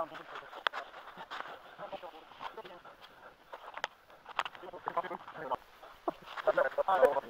あ